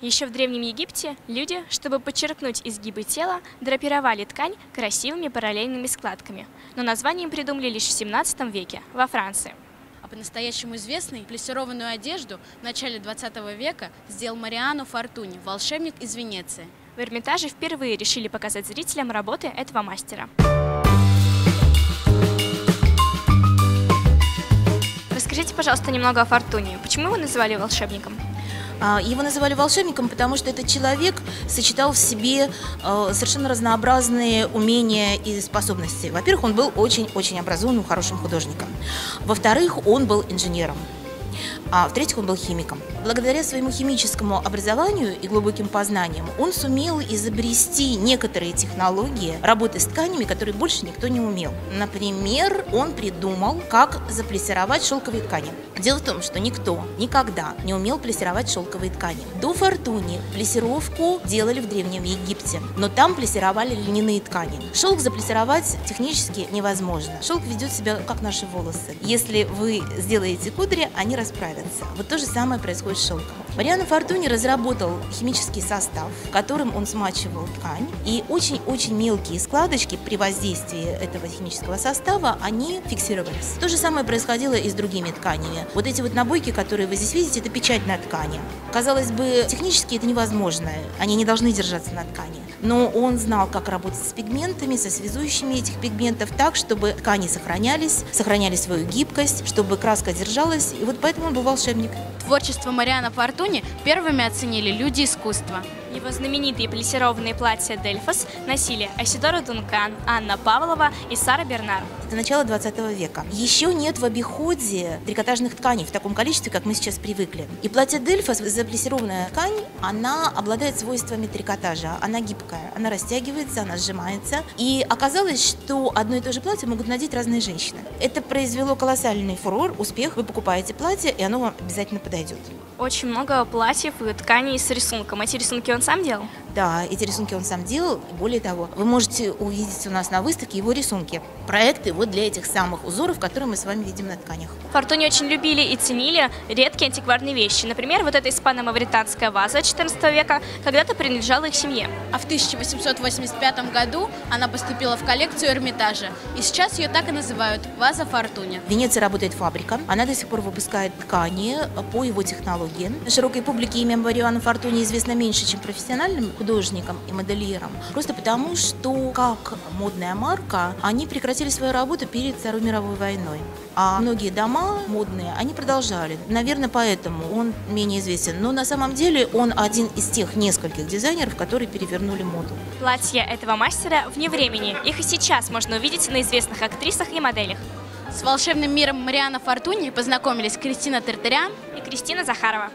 Еще в Древнем Египте люди, чтобы подчеркнуть изгибы тела, драпировали ткань красивыми параллельными складками. Но название им придумали лишь в 17 веке во Франции. А по-настоящему известной плессированную одежду в начале 20 века сделал Мариано Фортуни, волшебник из Венеции. В Эрмитаже впервые решили показать зрителям работы этого мастера. Расскажите, пожалуйста, немного о Фортуне. Почему его называли волшебником? А, его называли волшебником, потому что этот человек сочетал в себе а, совершенно разнообразные умения и способности. Во-первых, он был очень-очень образованным, хорошим художником. Во-вторых, он был инженером а в-третьих, он был химиком. Благодаря своему химическому образованию и глубоким познаниям он сумел изобрести некоторые технологии работы с тканями, которые больше никто не умел. Например, он придумал, как заплессировать шелковые ткани. Дело в том, что никто никогда не умел плессировать шелковые ткани. До Фортуни плессировку делали в Древнем Египте, но там плессировали льняные ткани. Шелк заплессировать технически невозможно. Шелк ведет себя как наши волосы. Если вы сделаете кудри, они расправятся нравится. Вот то же самое происходит с шелком. Мариано Фортуни разработал химический состав, которым он смачивал ткань, и очень-очень мелкие складочки при воздействии этого химического состава, они фиксировались. То же самое происходило и с другими тканями. Вот эти вот набойки, которые вы здесь видите, это печать на ткани. Казалось бы, технически это невозможно, они не должны держаться на ткани. Но он знал, как работать с пигментами, со связующими этих пигментов так, чтобы ткани сохранялись, сохраняли свою гибкость, чтобы краска держалась, и вот поэтому он был волшебник. Творчество Мариана Фортуни первыми оценили люди искусства. Его знаменитые плессированные платья «Дельфос» носили Асидора Дункан, Анна Павлова и Сара Бернар. Это начало 20 века. Еще нет в обиходе трикотажных тканей в таком количестве, как мы сейчас привыкли. И платье «Дельфос», заплессированная ткань, она обладает свойствами трикотажа. Она гибкая, она растягивается, она сжимается. И оказалось, что одно и то же платье могут надеть разные женщины. Это произвело колоссальный фурор, успех. Вы покупаете платье, и оно вам обязательно подойдет. Очень много платьев и тканей с рисунком. Эти рисунки он сам делал? Да, эти рисунки он сам делал. Более того, вы можете увидеть у нас на выставке его рисунки. Проекты вот для этих самых узоров, которые мы с вами видим на тканях. Фортуни очень любили и ценили редкие антикварные вещи. Например, вот эта испано-мавританская ваза 14 века когда-то принадлежала их семье. А в 1885 году она поступила в коллекцию Эрмитажа. И сейчас ее так и называют – ваза Фортуни. В Венеции работает фабрика. Она до сих пор выпускает ткани по его технологии. Широкой публике имя Мариана Фортуни известно меньше, чем профессиональным художникам и модельерам. Просто потому, что как модная марка, они прекратили свою работу перед Второй мировой войной. А многие дома модные, они продолжали. Наверное, поэтому он менее известен. Но на самом деле он один из тех нескольких дизайнеров, которые перевернули моду. Платья этого мастера вне времени. Их и сейчас можно увидеть на известных актрисах и моделях. С волшебным миром Мариана Фортуни познакомились Кристина Тартарян и Кристина Захарова.